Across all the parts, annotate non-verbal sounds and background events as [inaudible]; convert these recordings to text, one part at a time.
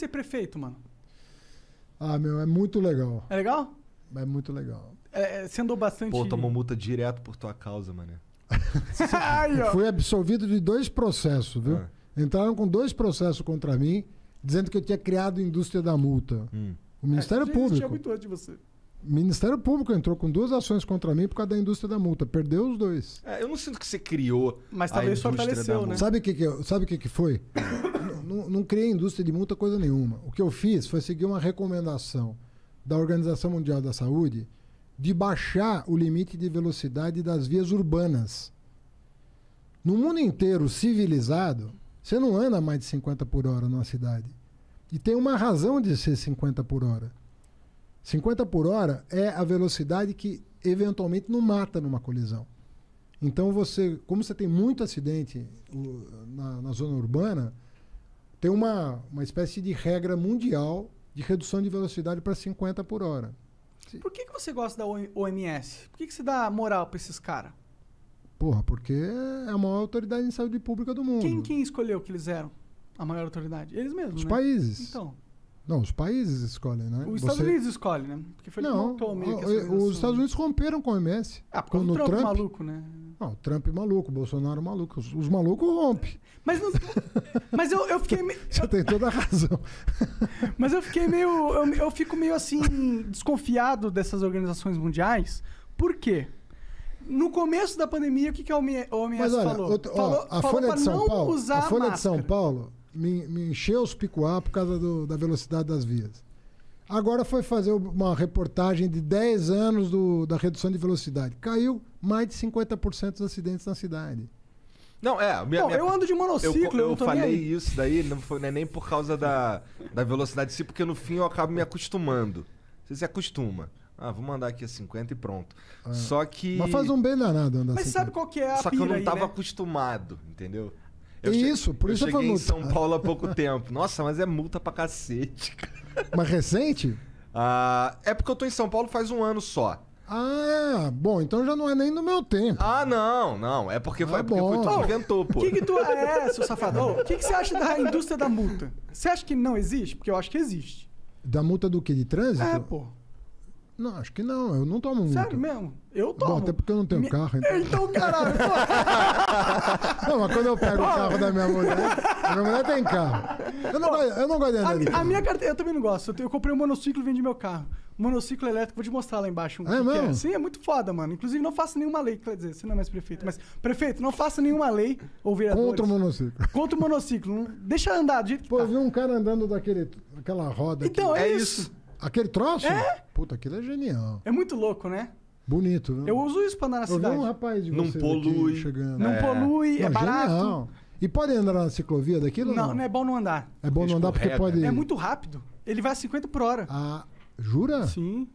ser prefeito, mano? Ah, meu, é muito legal. É legal? É muito legal. É, é, você andou bastante. Pô, tomou multa direto por tua causa, mano. [laughs] Fui absolvido de dois processos, viu? Ah. Entraram com dois processos contra mim, dizendo que eu tinha criado a indústria da multa. Hum. O Ministério Já existia Público. muito antes de você. O Ministério Público entrou com duas ações contra mim por causa da indústria da multa. Perdeu os dois. É, eu não sinto que você criou. Mas talvez fortaleceu, né? Sabe o que, que, sabe que, que foi? [coughs] não, criei indústria de multa coisa nenhuma. O que eu fiz foi seguir uma recomendação da Organização Mundial da Saúde de baixar o limite de velocidade das vias urbanas. No mundo inteiro civilizado, você não anda mais de 50 por hora numa cidade. E tem uma razão de ser 50 por hora. 50 por hora é a velocidade que eventualmente não mata numa colisão. Então você, como você tem muito acidente na, na zona urbana, tem uma, uma espécie de regra mundial de redução de velocidade para 50 por hora. Por que, que você gosta da O- OMS? Por que, que você dá moral pra esses caras? Porra, porque é a maior autoridade em saúde pública do mundo. Quem, quem escolheu que eles eram a maior autoridade? Eles mesmos, Os né? países. Então, Não, os países escolhem, né? os Estados Você- Unidos escolhe, né? Porque foi ele que Não, montou meio que o- os. Estados Unidos romperam com a OMS. Ah, por causa no do Trump, Trump. maluco, né? Não, o Trump é maluco, o Bolsonaro é maluco. Os, os malucos rompem. Mas, não- mas eu, eu fiquei meio... Você tem toda a razão. Mas eu fiquei meio. Eu, eu fico meio assim, desconfiado dessas organizações mundiais. Por quê? No começo da pandemia, o que, que a OMS Mas olha, falou? outra- ó, falou a falou Folha de São Paulo, a Folha de. São Paulo me, me encheu os picuá por causa do- da velocidade das vias. Agora foi fazer uma reportagem de 10 anos do- da redução de velocidade. Caiu mais de 50% dos acidentes na cidade. Não, é. Minha, Bom, minha- eu ando de Eu, monociclo, eu, eu não tô nem falei aí. isso daí, não foi é nem por causa da, da velocidade em si, porque no fim eu acabo me acostumando. Você se acostuma. Ah, vou mandar aqui a 50 e pronto. Só que. Mas faz um bem danado andar Mas assim. sabe qual que é a Só que eu não aí, tava né? acostumado, entendeu? Eu Isso, por eu isso eu cheguei em São. Paulo há pouco [laughs] tempo. Nossa, mas é multa pra cacete. cara. Mas recente? Ah, é porque eu tô em São Paulo faz um ano só. Ah, bom, então já não é nem do meu tempo. Ah, não, não. É porque foi, Ah, porque foi tu que inventou, pô. O que, que tu. É, seu safado. Ô, O que, que você acha da indústria da multa? Você acha que não existe? Porque eu acho que existe. Da multa do que? De trânsito? É, pô. Não, acho que não. Eu não tomo multa. Sério mesmo? Eu tomo. Bom, até porque eu não tenho Me- carro. Então... Então, caralho, pô. [laughs] Não, mas quando eu pego o carro da minha mulher, a minha mulher tem carro. Eu não, gosto, eu não gosto de andar de A, a minha carteira, eu também não gosto. Eu, eu comprei um monociclo e vendi meu carro. Monociclo elétrico, vou te mostrar lá embaixo. Um É que que mesmo? Sim, é muito foda, mano. Inclusive, não faça nenhuma lei, quer dizer, você não é mais prefeito. Mas, prefeito, não faça nenhuma lei ou vereadores. Contra o monociclo. Contra o monociclo. Não- Deixa andar do jeito que Pô, tá. eu vi um cara andando daquele, daquela roda Então, aqui. é, É isso. isso. Aquele troço? É? Puta, aquilo é genial. É muito louco, né? Bonito, viu? Eu uso isso pra andar na Eu vi cidade. um rapaz de Não vocês polui. aqui chegando. Não É. polui, é Não, barato. genial. E pode andar na ciclovia daquilo? Não, não, não é bom não andar. É bom não andar porque pode. É muito rápido. Ele vai a 50 por hora. Ah, jura? Sim.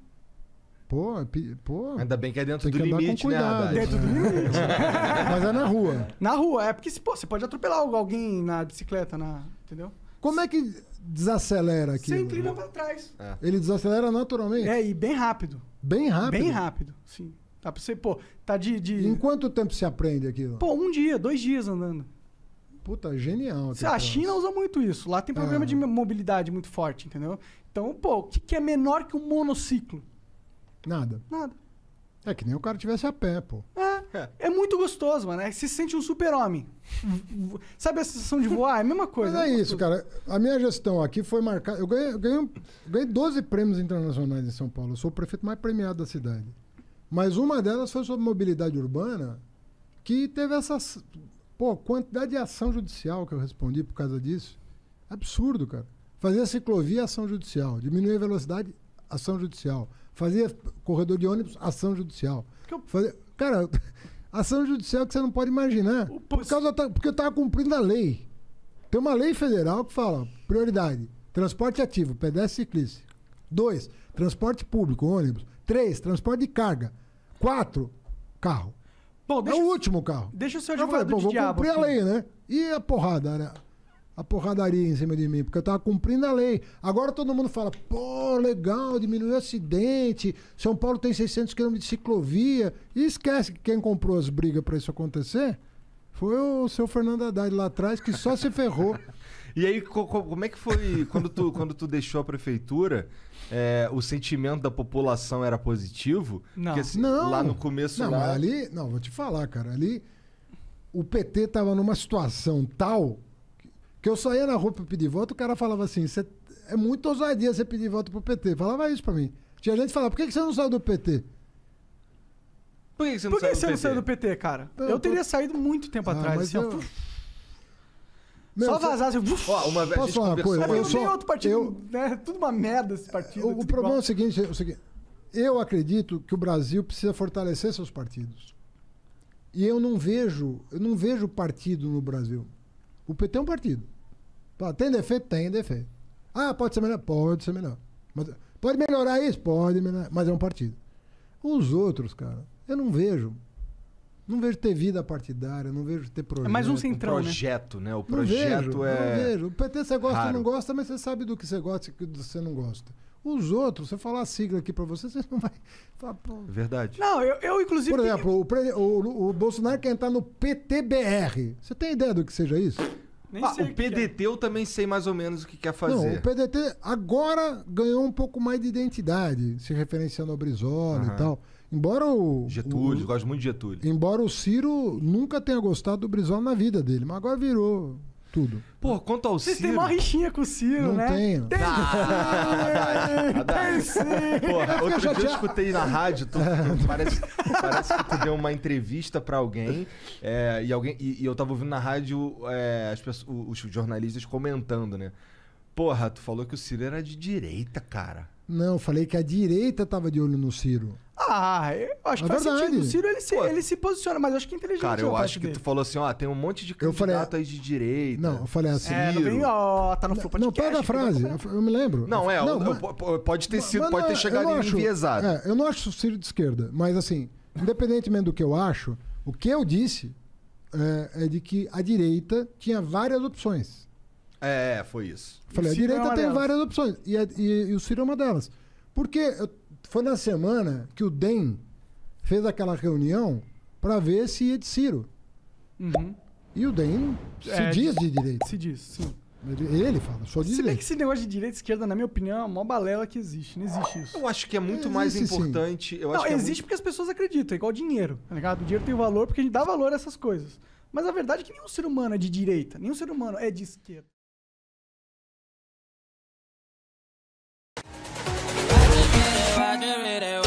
Pô, é pô. Ainda bem que é dentro Tem do que andar com limite, né. Haddad? Dentro do limite. [laughs] Mas é na rua. Na rua, é porque se, pô, você pode atropelar alguém na bicicleta, na, entendeu? Como é que desacelera Você aquilo? inclina pra trás. Ele desacelera naturalmente? É, e bem rápido. Bem rápido. Bem rápido, sim. Dá pra você, pô, tá de. de... Em quanto tempo se aprende aquilo? Pô, um dia, dois dias andando. Puta, genial. Aquele a China usa muito isso. Lá tem programa Ah. de mobilidade muito forte, entendeu? Então, pô, o que, que é menor que um monociclo? Nada. Nada. É que nem o cara tivesse a pé, pô. É, é muito gostoso, mano. É, você se sente um super-homem. Sabe a sensação de voar? É a mesma coisa. Mas é muito isso, cara. A minha gestão aqui foi marcada. Eu ganhei, eu ganhei, eu ganhei 12 prêmios internacionais em São Paulo. Eu sou o prefeito mais premiado da cidade. Mas uma delas foi sobre mobilidade urbana, que teve essas. Pô, quantidade de ação judicial que eu respondi por causa disso. Absurdo, cara. Fazia ciclovia, ação judicial. Diminuir a velocidade, ação judicial. Fazia corredor de ônibus, ação judicial. Eu- Fazia... Cara, [laughs] ação judicial que você não pode imaginar. Por causa da- porque eu estava cumprindo a lei. Tem uma lei federal que fala: prioridade, transporte ativo, pedestre e ciclista. Dois, transporte público, ônibus. Três, transporte de carga. Quatro, carro. Bom, É deixa, o último carro. deixa eu ser o Eu falei, advogado pô, vou diabo. cumprir a lei, né? E a porrada, né? A porradaria em cima de mim, porque eu tava cumprindo a lei. Agora todo mundo fala, pô, legal, diminuiu o acidente, São Paulo tem 600 quilômetros de ciclovia. E esquece que quem comprou as brigas pra isso acontecer foi o seu Fernando Haddad lá atrás, que só se ferrou. [laughs] E aí, co- co- como é que foi quando tu, quando tu deixou a prefeitura? é, o sentimento da população era positivo? Não. Porque, assim, Não. Lá no começo. Não, lá... mas ali, não, vou te falar, cara. Ali o PT tava numa situação tal que- eu saía na rua pra pedir voto, o cara falava assim: "Cê- é muito ousadia você pedir voto pro PT. Falava isso pra mim. Tinha gente que falava: por que, que você não saiu do PT? Por que que você não saiu do PT? saiu do PT, cara? Eu eu teria saído muito tempo Ah, atrás. mas Assim, eu- puf, Meu, só cê- vazasse. Uf, Ó, uma vez Posso falar uma coisa? Sabe, eu tem outro partido, eu- né? Tudo uma merda esse partido. O, o problema é o seguinte, é o seguinte: eu acredito que o Brasil precisa fortalecer seus partidos. E eu não vejo, eu não vejo partido no Brasil. O PT é um partido. Tem defeito? Tem defeito. Ah, pode ser melhor? Pode ser melhor. Mas, pode melhorar isso? Pode melhorar. Mas é um partido. Os outros, cara, eu não vejo. Não vejo ter vida partidária, não vejo ter projeto. É mais um O centrão, né? projeto, né? O Não projeto vejo, é. Não vejo. O PT você gosta ou não gosta, mas você sabe do que você gosta e do que você não gosta. Os outros, você falar a sigla aqui pra você, [laughs] você não vai. falar, pô. Verdade. Não, eu, eu inclusive. Por exemplo, o, o- o Bolsonaro quer entrar no PTBR. Você tem ideia do que seja isso? nem Ah, sei o que é. PDT eu também sei mais ou menos o que quer Não, fazer. o PDT agora ganhou um pouco mais de identidade, se referenciando ao Brizola Aham. e tal. Embora o. Getúlio, o- gosto muito de Getúlio. Embora o Ciro nunca tenha gostado do Brizola na vida dele, mas agora virou tudo. Pô, quanto ao Vocês Ciro. têm uma rixinha com o Ciro, Não né? tenho. Tem! Tem sim! Porra, outro dia eu escutei na rádio, tu, [laughs] tu- parece, parece que tu deu uma entrevista pra alguém, é, e, alguém e, e eu tava ouvindo na rádio é, as pessoas- os jornalistas comentando, né? Porra, tu falou que o Ciro era de direita, cara. Não, eu falei que a direita tava de olho no Ciro. Ah, eu acho que É faz verdade. sentido. O Ciro ele se, Pô. ele se posiciona, mas eu acho que é inteligente. Cara, eu acho que dele. tu falou assim, ó, tem um monte de Eu falei- candidato aí de direita. Não, eu falei assim. É, não vem, ó, tá no Flow Não, Podcast. pega a frase, que eu, eu me lembro. Não, é, eu- mas- po- pode ter sido, mas pode não, ter eu chegado não em acho- enviesado. É, eu não acho o Ciro de esquerda, mas assim, independentemente do que eu acho, o que eu disse é, é de que a direita tinha várias opções. É, foi isso. Falei, a Ciro é direita uma tem delas. várias opções. E, a- e- e o Ciro é uma delas. Porque eu- foi na semana que o DEM fez aquela reunião para ver se ia de Ciro. Uhum. E o DEM se É, diz de direita. Se diz, sim. Ele, ele fala, sou de Se bem que esse negócio de direita e esquerda, na minha opinião, é a maior balela que existe. Não existe isso. Eu acho que é muito mais Existe, sim. importante. Eu não, acho que é existe porque as pessoas acreditam, é igual dinheiro, tá ligado? O dinheiro tem valor porque a gente dá valor a essas coisas. Mas a verdade é que nenhum ser humano é de direita, nenhum ser humano é de esquerda. mirror